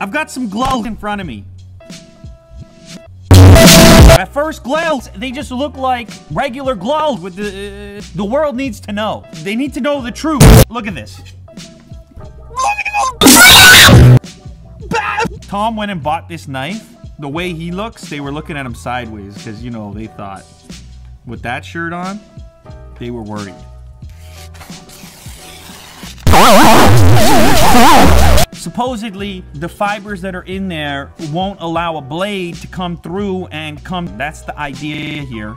I've got some gloves in front of me. At first glance, they just look like regular gloves with the... Uh, the world needs to know. They need to know the truth. Look at this. Tom went and bought this knife. The way he looks, they were looking at him sideways because, you know, they thought with that shirt on, they were worried. Supposedly, the fibers that are in there won't allow a blade to come through and come. That's the idea here.